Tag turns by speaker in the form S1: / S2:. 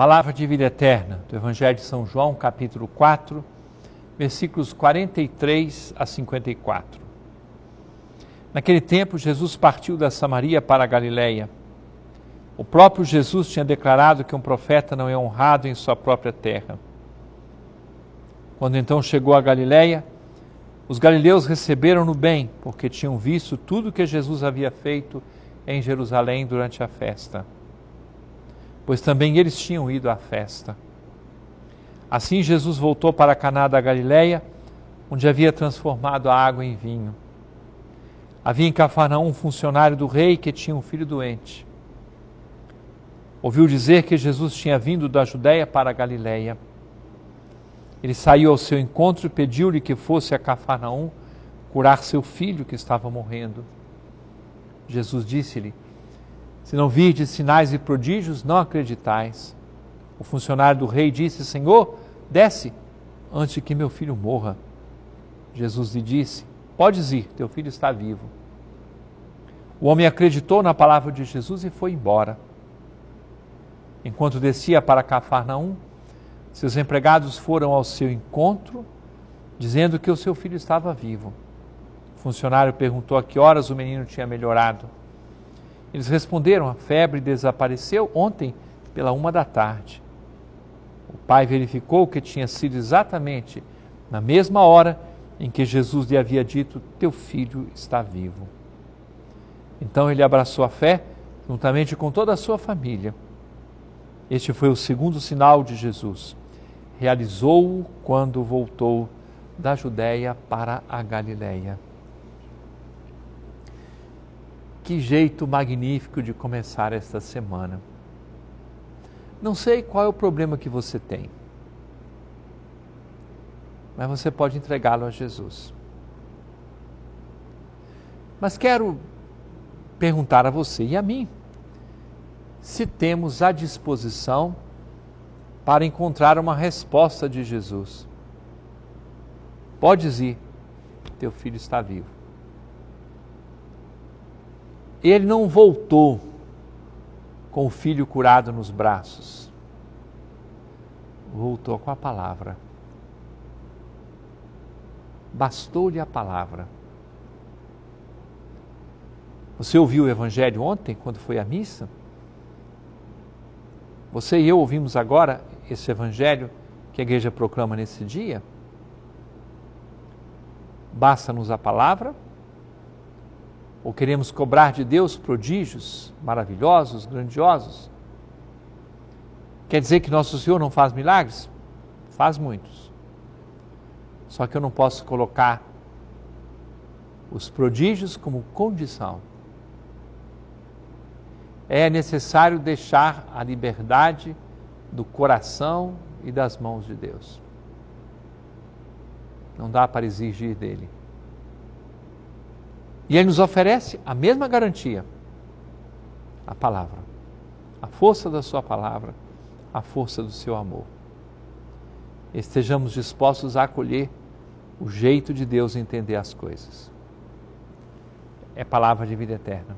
S1: Palavra de vida eterna do Evangelho de São João, capítulo 4, versículos 43 a 54. Naquele tempo, Jesus partiu da Samaria para a Galiléia. O próprio Jesus tinha declarado que um profeta não é honrado em sua própria terra. Quando então chegou a Galiléia, os galileus receberam-no bem, porque tinham visto tudo que Jesus havia feito em Jerusalém durante a festa. Pois também eles tinham ido à festa. Assim Jesus voltou para Caná da Galiléia, onde havia transformado a água em vinho. Havia em Cafarnaum um funcionário do rei que tinha um filho doente. Ouviu dizer que Jesus tinha vindo da Judéia para a Galiléia. Ele saiu ao seu encontro e pediu-lhe que fosse a Cafarnaum curar seu filho que estava morrendo. Jesus disse-lhe: Se não virdes sinais e prodígios, não acreditais. O funcionário do rei disse: Senhor, desce antes que meu filho morra. Jesus lhe disse: Podes ir, teu filho está vivo. O homem acreditou na palavra de Jesus e foi embora. Enquanto descia para Cafarnaum, seus empregados foram ao seu encontro, dizendo que o seu filho estava vivo. O funcionário perguntou a que horas o menino tinha melhorado. Eles responderam: a febre desapareceu ontem pela uma da tarde. O pai verificou que tinha sido exatamente na mesma hora em que Jesus lhe havia dito: Teu filho está vivo. Então ele abraçou a fé, juntamente com toda a sua família. Este foi o segundo sinal de Jesus realizou-o quando voltou da Judéia para a Galiléia. Que jeito magnífico de começar esta semana. Não sei qual é o problema que você tem, mas você pode entregá-lo a Jesus. Mas quero perguntar a você e a mim se temos à disposição para encontrar uma resposta de Jesus. Podes ir, teu filho está vivo. Ele não voltou com o filho curado nos braços, voltou com a palavra. Bastou-lhe a palavra. Você ouviu o Evangelho ontem, quando foi à missa? Você e eu ouvimos agora esse evangelho que a igreja proclama nesse dia? Basta-nos a palavra? Ou queremos cobrar de Deus prodígios maravilhosos, grandiosos? Quer dizer que nosso Senhor não faz milagres? Faz muitos. Só que eu não posso colocar os prodígios como condição é necessário deixar a liberdade do coração e das mãos de Deus. Não dá para exigir dele. E ele nos oferece a mesma garantia: a palavra, a força da Sua palavra, a força do seu amor. Estejamos dispostos a acolher o jeito de Deus entender as coisas. É palavra de vida eterna.